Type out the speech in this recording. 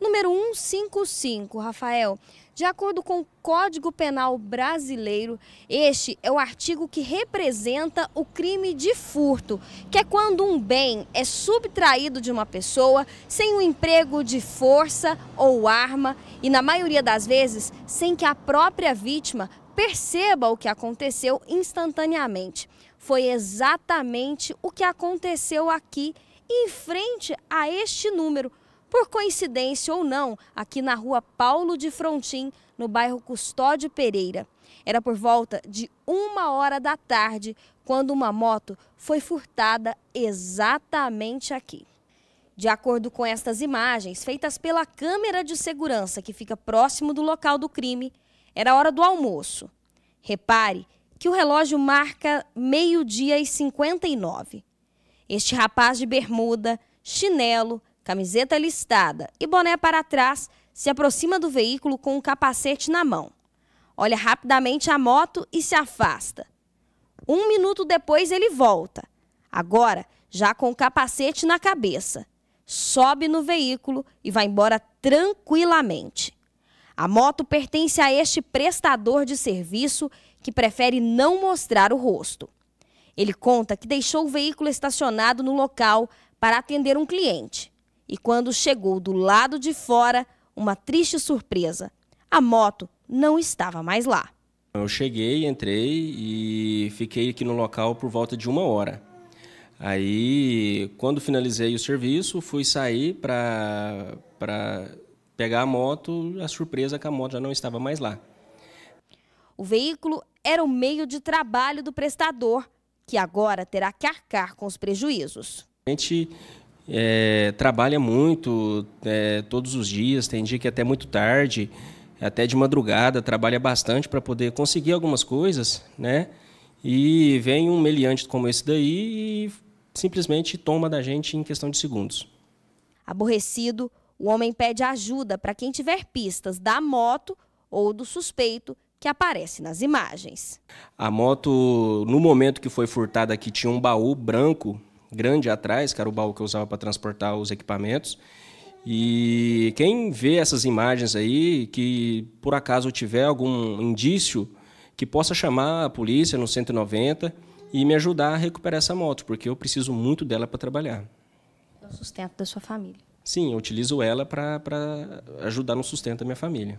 número 155, Rafael. De acordo com o Código Penal Brasileiro, este é o artigo que representa o crime de furto, que é quando um bem é subtraído de uma pessoa sem o emprego de força ou arma e, na maioria das vezes, sem que a própria vítima perceba o que aconteceu instantaneamente. Foi exatamente o que aconteceu aqui em frente a este número por coincidência ou não, aqui na rua Paulo de Frontin, no bairro Custódio Pereira. Era por volta de uma hora da tarde quando uma moto foi furtada exatamente aqui. De acordo com estas imagens, feitas pela câmera de segurança que fica próximo do local do crime, era hora do almoço. Repare que o relógio marca meio-dia e 59. Este rapaz de bermuda, chinelo, camiseta listada e boné para trás, se aproxima do veículo com um capacete na mão. Olha rapidamente a moto e se afasta. Um minuto depois ele volta, agora já com o capacete na cabeça. Sobe no veículo e vai embora tranquilamente. A moto pertence a este prestador de serviço que prefere não mostrar o rosto. Ele conta que deixou o veículo estacionado no local para atender um cliente e quando chegou do lado de fora, uma triste surpresa: a moto não estava mais lá. Eu cheguei, entrei e fiquei aqui no local por volta de uma hora. Aí, quando finalizei o serviço, fui sair para pegar a moto, a surpresa é que a moto já não estava mais lá. O veículo era o meio de trabalho do prestador, que agora terá que arcar com os prejuízos. A gente é, trabalha muito é, todos os dias, tem dia que é até muito tarde, até de madrugada, trabalha bastante para poder conseguir algumas coisas, né? E vem um meliante como esse daí e simplesmente toma da gente em questão de segundos. Aborrecido, o homem pede ajuda para quem tiver pistas da moto ou do suspeito que aparece nas imagens. A moto, no momento que foi furtada aqui, tinha um baú branco grande atrás, que era o baú que eu usava para transportar os equipamentos. E quem vê essas imagens aí, que por acaso tiver algum indício, que possa chamar a polícia no 190 e me ajudar a recuperar essa moto, porque eu preciso muito dela para trabalhar. É o sustento da sua família. Sim, eu utilizo ela para ajudar no sustento da minha família.